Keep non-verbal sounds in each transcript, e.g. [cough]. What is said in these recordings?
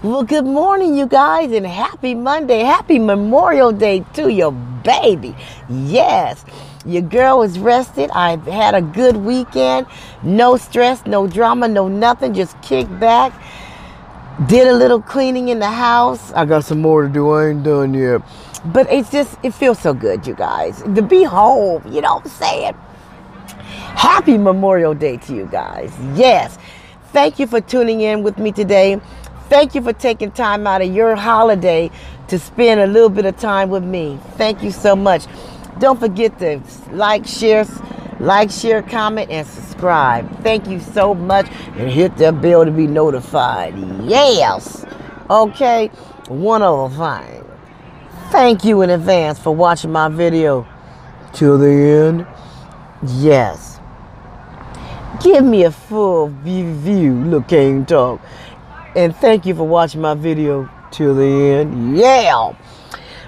Well, good morning, you guys, and happy Monday. Happy Memorial Day to your baby. Yes, your girl is rested. I've had a good weekend. No stress, no drama, no nothing. Just kick back. Did a little cleaning in the house. I got some more to do. I ain't done yet. But it's just, it feels so good, you guys, to be home. You know what I'm saying? Happy Memorial Day to you guys. Yes. Thank you for tuning in with me today. Thank you for taking time out of your holiday to spend a little bit of time with me. Thank you so much. Don't forget to like, share, like, share, comment, and subscribe. Thank you so much. And hit that bell to be notified. Yes. Okay. One other thing. Thank you in advance for watching my video till the end. Yes. Give me a full view. Look, can't talk. And thank you for watching my video till the end. Yeah.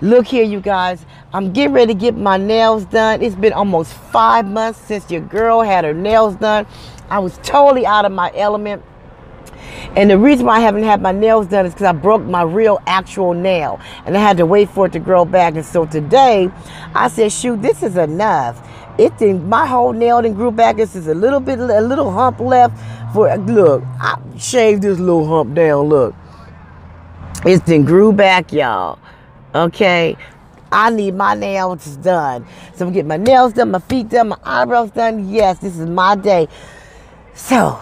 Look here, you guys. I'm getting ready to get my nails done. It's been almost five months since your girl had her nails done. I was totally out of my element. And the reason why I haven't had my nails done is because I broke my real actual nail. And I had to wait for it to grow back. And so today, I said, shoot, this is enough. It didn't, my whole nail didn't grew back. This is a little bit, a little hump left for, look, I shaved this little hump down, look. It's then grew back, y'all. Okay. I need my nails done. So I'm getting my nails done, my feet done, my eyebrows done. Yes, this is my day. So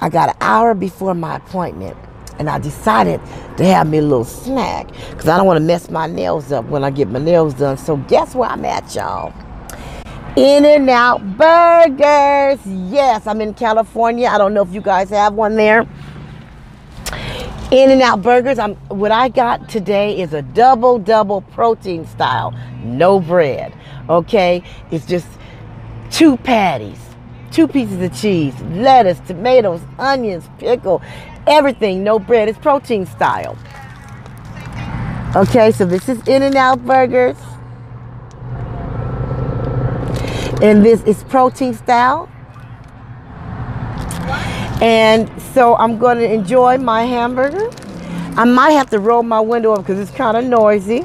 I got an hour before my appointment. And I decided to have me a little snack. Because I don't want to mess my nails up when I get my nails done. So guess where I'm at, y'all? In-N-Out Burgers. Yes, I'm in California. I don't know if you guys have one there. In-N-Out Burgers. I'm what I got today is a double double protein style, no bread. Okay, it's just two patties, two pieces of cheese, lettuce, tomatoes, onions, pickle, everything, no bread. It's protein style. Okay, so this is In-N-Out Burgers. And this is protein style. And so I'm going to enjoy my hamburger. I might have to roll my window up because it's kind of noisy.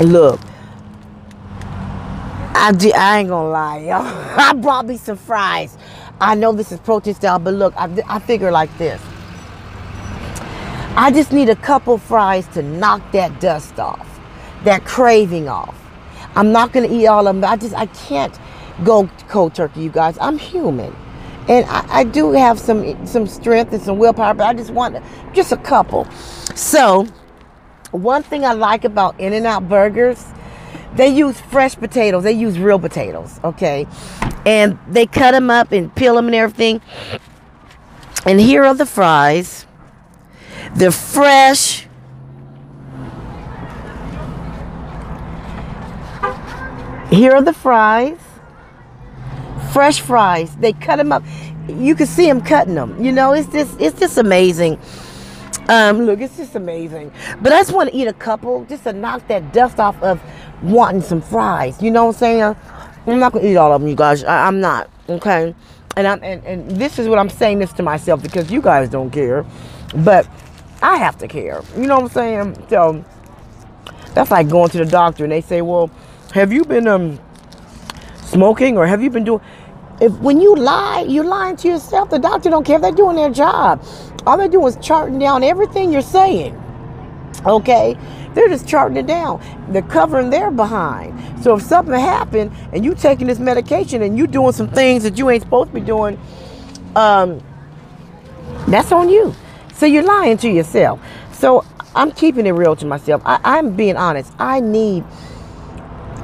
Look, I, I ain't gonna lie, y'all. [laughs] I brought me some fries. I know this is protein style, but look, I, I figure like this. I just need a couple fries to knock that dust off, that craving off. I'm not gonna eat all of them. I just I can't go cold turkey, you guys. I'm human. And I, I, do have some some strength and some willpower, but I just want just a couple. So, one thing I like about In-N-Out Burgers, they use fresh potatoes. They use real potatoes, okay? And they cut them up and peel them and everything. And here are the fries. They're fresh. Here are the fries fresh fries. They cut them up. You can see them cutting them. You know, it's just it's just amazing. Um, look, it's just amazing. But I just want to eat a couple just to knock that dust off of wanting some fries. You know what I'm saying? I'm not gonna eat all of them, you guys. I, am not. Okay. And I'm and, and this is what I'm saying this to myself because you guys don't care, but I have to care. You know what I'm saying? So that's like going to the doctor and they say, "Well, have you been um smoking or have you been doing if when you lie you're lying to yourself the doctor don't care if they're doing their job. All they're doing is charting down everything you're saying okay? They're just charting it down. They're covering their behind. So if something happened and you taking this medication and you doing some things that you ain't supposed to be doing um, that's on you. So you're lying to yourself. So i'm keeping it real to myself. I, i'm being honest. I need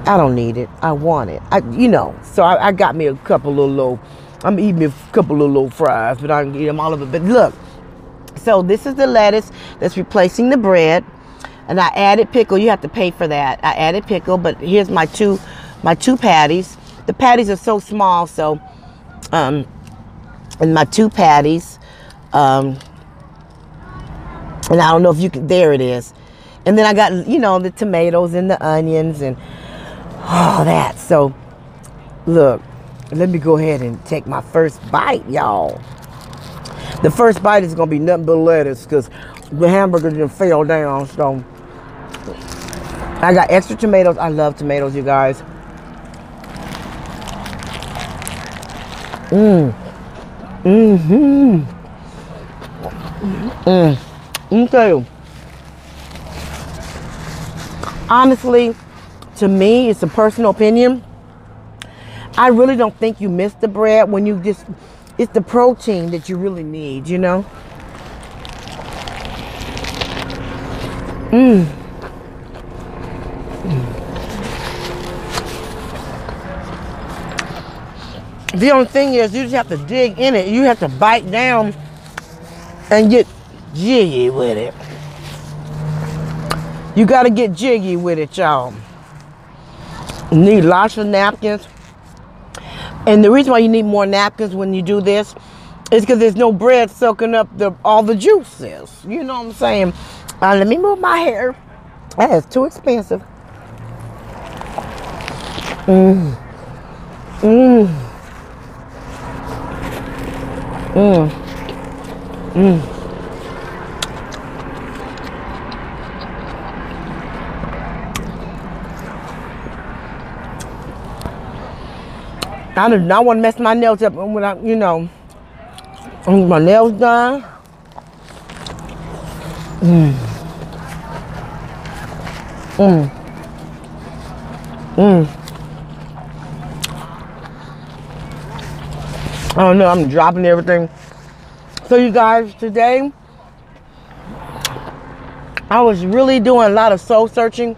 I don't need it. I want it. I, you know. So I, I got me a couple of little. I'm eating a couple of little fries, but I can eat them all of it. But look, so this is the lettuce that's replacing the bread, and I added pickle. You have to pay for that. I added pickle, but here's my two, my two patties. The patties are so small, so, um, and my two patties, um, and I don't know if you can. There it is, and then I got you know the tomatoes and the onions and all that. So, look, let me go ahead and take my first bite, y'all. The first bite is gonna be nothing but lettuce, cause the hamburger didn't fell down. So I got extra tomatoes. I love tomatoes, you guys. Mmm. Mm-hmm. Mm. Okay. Honestly, to me, it's a personal opinion. I really don't think you miss the bread when you just, it's the protein that you really need, you know? Mmm. The only thing is you just have to dig in it. You have to bite down and get jiggy with it. You got to get jiggy with it, y'all. Need lots of napkins. And the reason why you need more napkins when you do this is because there's no bread soaking up the all the juices. You know what I'm saying? Uh, let me move my hair. That is too expensive. Mmm. Mmm. Mmm. Mmm. I do not want to mess my nails up when I, you know, my nails done. Mmm. Mmm. Mmm. I don't know, I'm dropping everything. So you guys, today, I was really doing a lot of soul searching.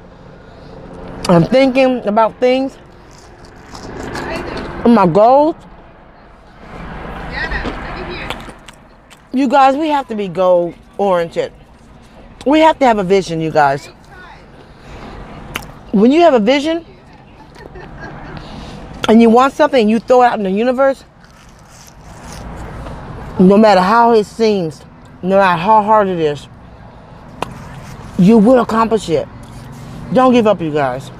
I'm thinking about things. My goals. You guys, we have to be goal oriented. We have to have a vision, you guys. When you have a vision and you want something, you throw it out in the universe, no matter how it seems, no matter how hard it is, you will accomplish it. Don't give up, you guys.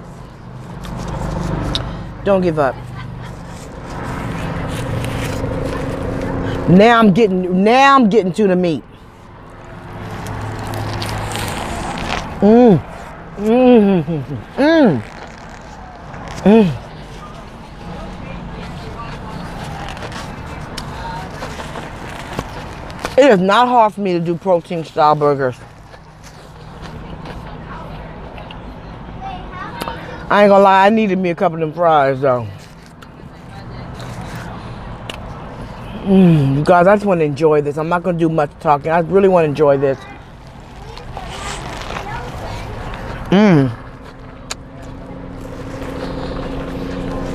Don't give up. Now I'm getting now I'm getting to the meat. Mmm. Mmm. Mmm. Mmm. It is not hard for me to do protein style burgers. I ain't gonna lie, I needed me a couple of them fries though. Mm, you guys, I just want to enjoy this. I'm not gonna do much talking. I really want to enjoy this. Mmm.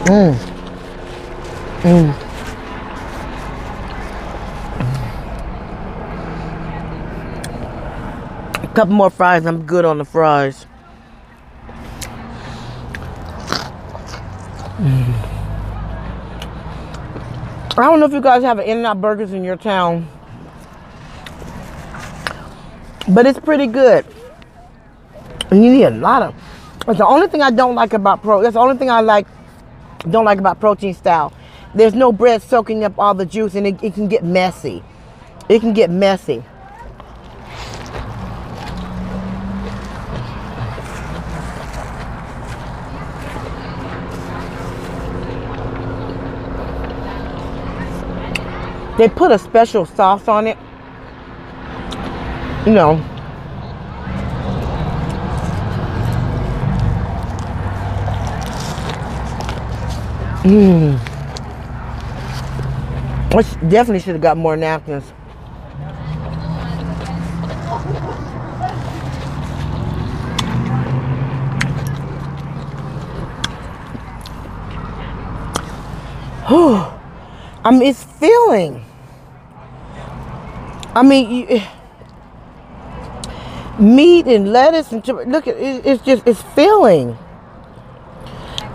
Mmm. Mmm. A couple more fries. I'm good on the fries. Mm. I don't know if you guys have In-N-Out Burgers in your town. But it's pretty good. And you need a lot of... That's the only thing I don't like about pro... That's the only thing I like... Don't like about protein style. There's no bread soaking up all the juice and it, it can get messy. It can get messy. They put a special sauce on it. You know. Mmm. I definitely should have got more napkins. I mean, it's filling. I mean, you, eh, meat and lettuce and look at it, it's just it's filling.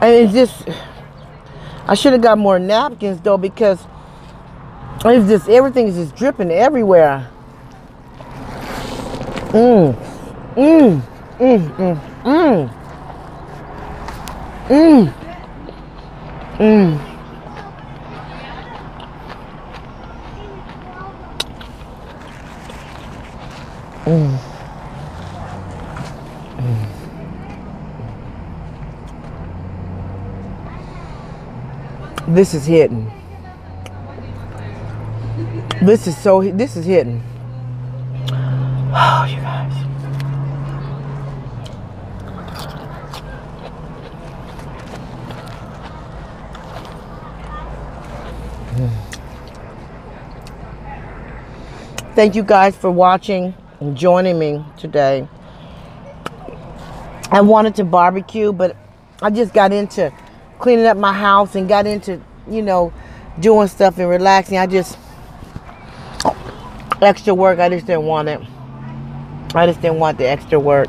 And it's just I should have got more napkins though because it's just everything is just dripping everywhere. Mmm. Mmm. Mmm. Mmm. Mmm. Mmm. Mmm. Mm. This is hidden. This is so, this is hidden. Oh, you guys. Thank you guys for watching joining me today. I wanted to barbecue, but I just got into cleaning up my house and got into, you know, doing stuff and relaxing. I just, extra work, I just didn't want it. I just didn't want the extra work.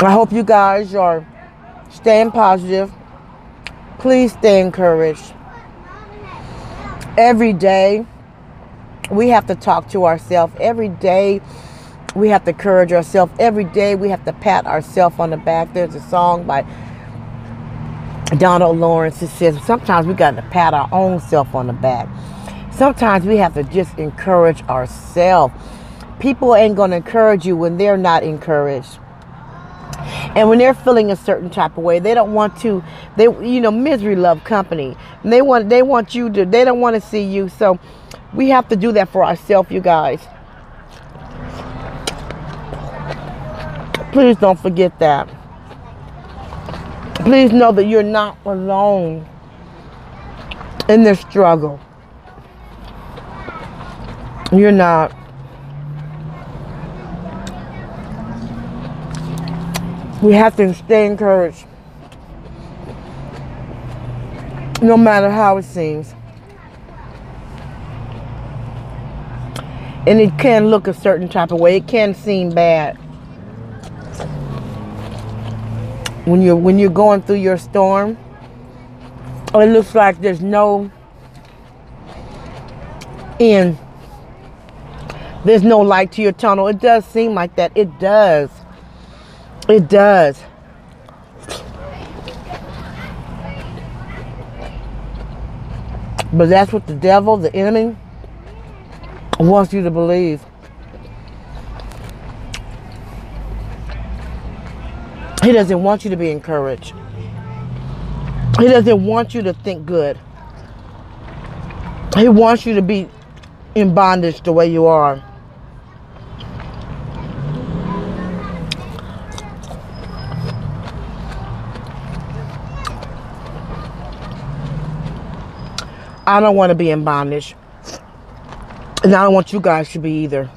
I hope you guys are staying positive. Please stay encouraged every day we have to talk to ourselves. Every day we have to encourage ourselves. Every day we have to pat ourselves on the back. There's a song by Donald Lawrence that says sometimes we got to pat our own self on the back. Sometimes we have to just encourage ourselves. People ain't going to encourage you when they're not encouraged. And when they're feeling a certain type of way, they don't want to. They, you know, misery love company. And they want, they want you to. They don't want to see you. So, we have to do that for ourselves, you guys. Please don't forget that. Please know that you're not alone in this struggle. You're not. We have to stay encouraged. No matter how it seems. And it can look a certain type of way. It can seem bad. When you're when you're going through your storm, it looks like there's no end. There's no light to your tunnel. It does seem like that. It does. It does. But that's what the devil, the enemy, wants you to believe. He doesn't want you to be encouraged. He doesn't want you to think good. He wants you to be in bondage the way you are. I don't want to be in bondage. And I don't want you guys to be either.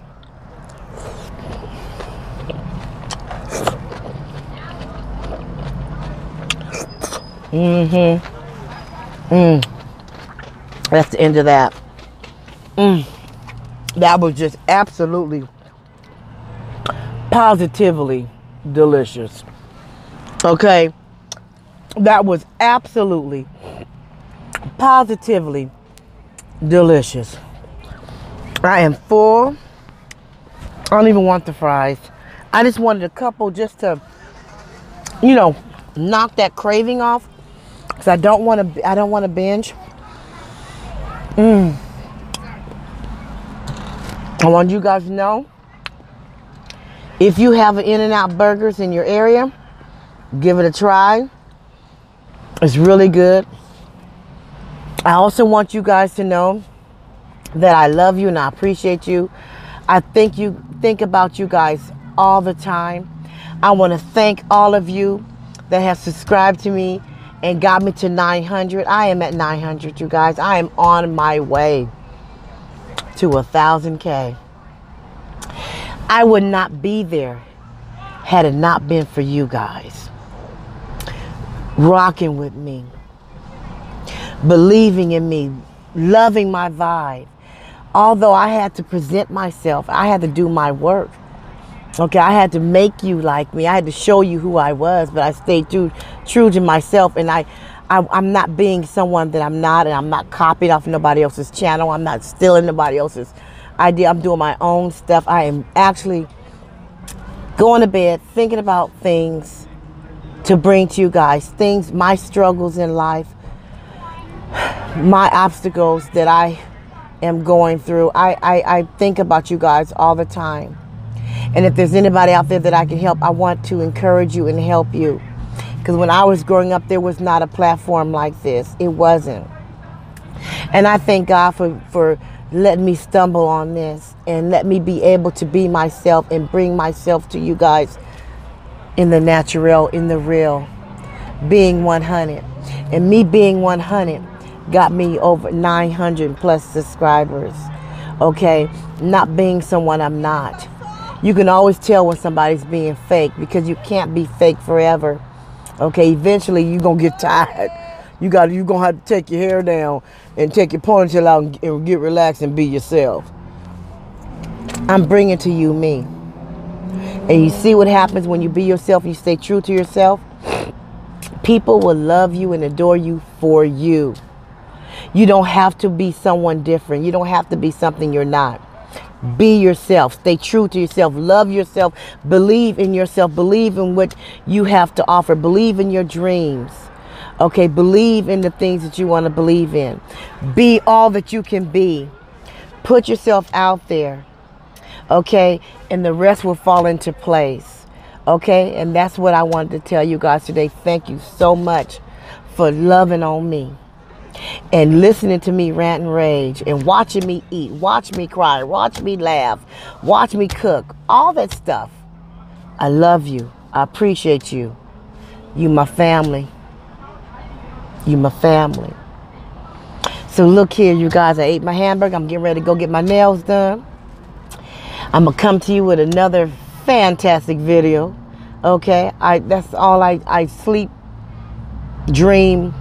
Mm-hmm. Mm. That's the end of that. Mm. That was just absolutely, positively delicious. Okay? That was absolutely positively delicious. I am full. I don't even want the fries. I just wanted a couple just to, you know, knock that craving off. Cause I don't want to. I don't want to binge. Mm. I want you guys to know if you have an In-N-Out Burgers in your area, give it a try. It's really good. I also want you guys to know that I love you and I appreciate you. I think you think about you guys all the time. I want to thank all of you that have subscribed to me and got me to 900. I am at 900, you guys. I am on my way to a thousand K. I would not be there had it not been for you guys rocking with me believing in me, loving my vibe. Although I had to present myself, I had to do my work. Okay, I had to make you like me. I had to show you who I was, but I stayed true, true to myself. And I, I, am not being someone that I'm not, and I'm not copying off nobody else's channel. I'm not stealing nobody else's idea. I'm doing my own stuff. I am actually going to bed thinking about things to bring to you guys, things, my struggles in life, [sighs] my obstacles that I am going through. I, I, I think about you guys all the time. And if there's anybody out there that I can help, I want to encourage you and help you. Because when I was growing up, there was not a platform like this. It wasn't. And I thank God for, for letting me stumble on this and let me be able to be myself and bring myself to you guys in the natural, in the real, being 100. And me being 100 got me over 900 plus subscribers. Okay? Not being someone I'm not. You can always tell when somebody's being fake because you can't be fake forever. Okay? Eventually you're to get [laughs] tired. You got you to have to take your hair down and take your ponytail out and get relaxed and be yourself. I'm bringing to you me. And you see what happens when you be yourself, you stay true to yourself? People will love you and adore you for you. You don't have to be someone different. You don't have to be something you're not. Be yourself. Stay true to yourself. Love yourself. Believe in yourself. Believe in what you have to offer. Believe in your dreams. Okay, believe in the things that you want to believe in. Be all that you can be. Put yourself out there. Okay, and the rest will fall into place. Okay, and that's what I wanted to tell you guys today. Thank you so much for loving on me and listening to me rant and rage and watching me eat, watch me cry, watch me laugh, watch me cook, all that stuff. I love you. I appreciate you. You my family. You my family. So look here, you guys. I ate my hamburger. I'm getting ready to go get my nails done. I'm gonna come to you with another fantastic video. Okay, I that's all I I sleep, dream,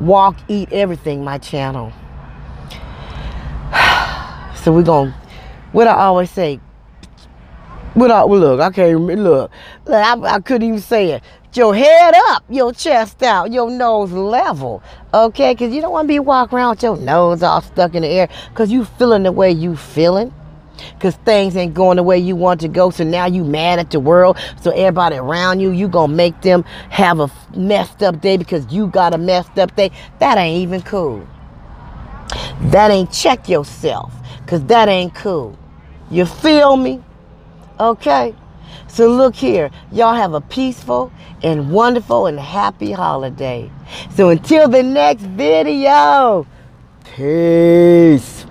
walk, eat everything. My channel. [sighs] So we're gonna. What I always say. What I look, I can't remember. Look, look I, I couldn't even say it your head up, your chest out, your nose level. Okay? Because you don't want to be walking around with your nose all stuck in the air because you feeling the way you feeling. Because things ain't going the way you want to go. So now you mad at the world. So everybody around you, you to make them have a messed up day because you got a messed up day. That ain't even cool. That ain't check yourself. Because that ain't cool. You feel me? Okay? So look here, y'all have a peaceful and wonderful and happy holiday. So until the next video, peace.